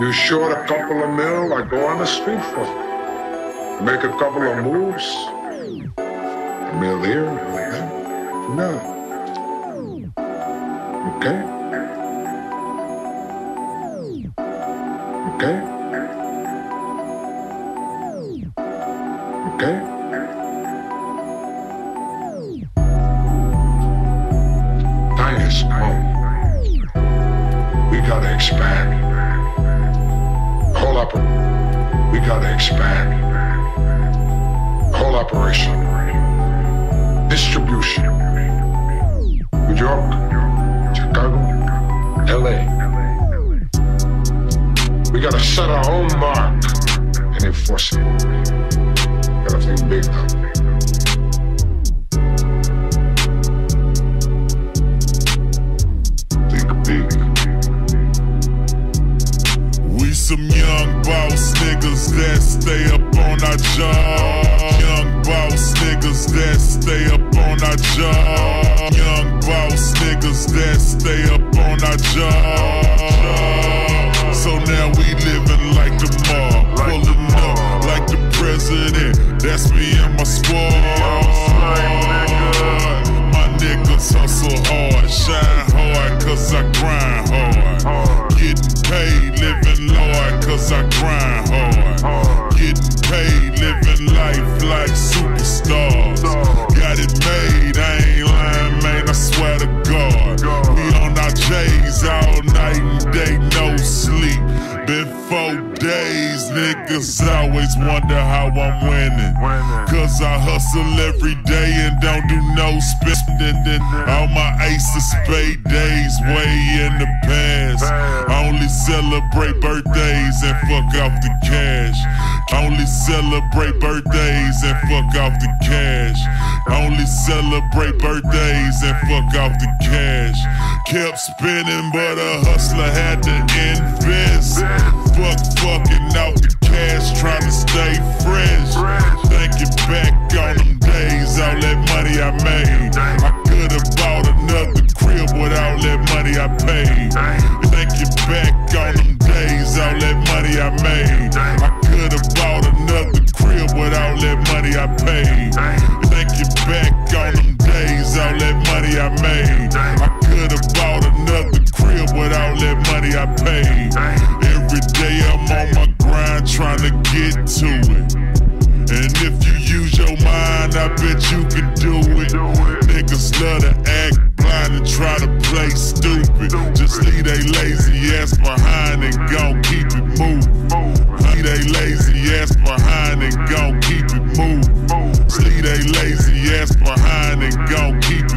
You short a couple of mil, I go on the street for it. Make a couple of moves. A mil here, a there. No. Okay? Okay? Okay? We gotta expand. Whole operation. Distribution. New York, Chicago, LA. We gotta set our own mark and enforce it. Gotta think big though. Young boss niggas that stay up on our job. Young boss niggas that stay up on our job. Young boss niggas that stay up on our job. So now we living like the mob, pulling up like the president. That's me and my squad. My niggas hustle hard, shine hard, cause I grind hard. Getting paid, cause I grind hard. Getting paid, living life like superstars. Got it made, I ain't lying, man, I swear to God. We on our J's all night and day, no sleep. Been four days, niggas always wonder how I'm winning. Cause I hustle every day and don't do no spending. All my ace of spade days way in the past. Celebrate birthdays and fuck off the cash. Only celebrate birthdays and fuck off the cash. Only celebrate birthdays and fuck off the cash. Kept spinning, but a hustler had to invest. Fuck fucking out the cash, trying to stay fresh. Thinking back on them days, all that money I made. I money I paid. Thinking back on them days, all that money I made. I could've bought another crib with all that money I paid. Thinking back on them days, all that money I made. I could've bought another crib with all that money I paid. Every day I'm on my grind trying to get to it. And if you use your mind, I bet you can do it. Niggas love to act blind and try to play stupid. Just leave they lazy ass behind and gon' keep it moving. Leave they lazy ass behind and gon' keep it moving. Leave they lazy ass behind and gon' keep it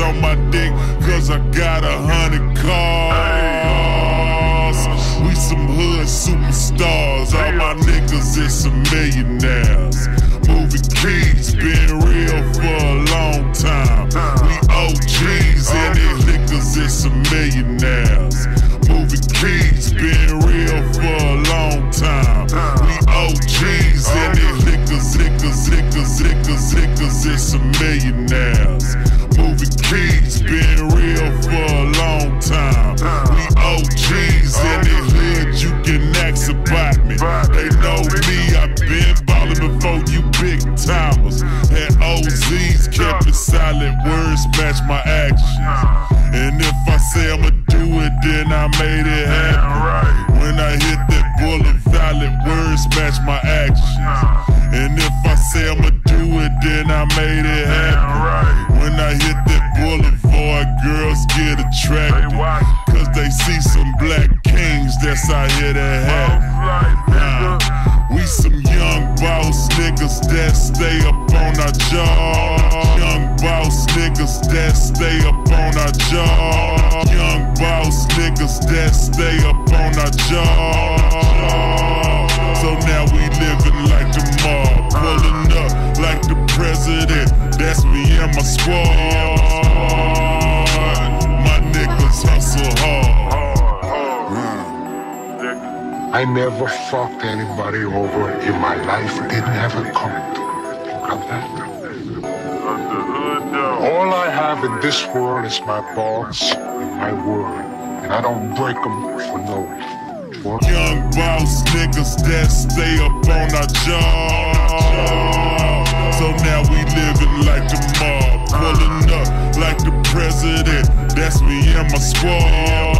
on my dick, cause I got a hundred cars. We some hood superstars, all my niggas is some millionaires. Moving keys, been real They know me, I've been ballin' before you big timers. And OZs, kept it silent, words match my actions. And if I say I'ma do it, then I made it happen. When I hit that bullet, valid words match my actions. And if I say I'ma do it, then I made it happen. When I hit that boulevard, girls get attracted. Cause they see some black kings that's out here that have. Niggas that stay up on our job. Young boss niggas that stay up on our job. So now we living like the mob, pulling up like the president. That's me and my squad. My niggas hustle hard. I never fucked anybody over in my life. Didn't have. Got that? Mm-hmm. All I have in this world is my balls and my word. And I don't break them for no one. Young boss niggas that stay up on our job. So now we living like the mob. Pulling up like the president. That's me and my squad.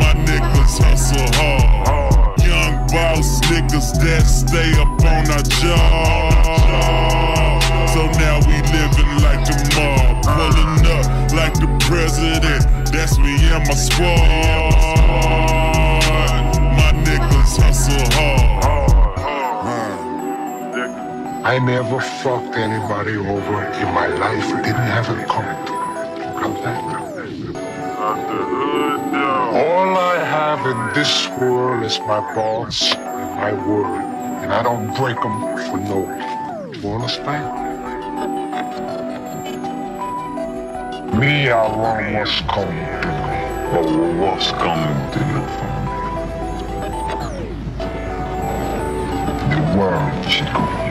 My niggas hustle hard. Young boss niggas that stay up on our job. President. That's me and my squad. My niggas hustle hard. I never fucked anybody over in my life. Didn't have it coming. All I have in this world is my balls and my word. And I don't break them for no. You understand? Me, run what's coming to me. But what's coming to you from me? The world, Chico.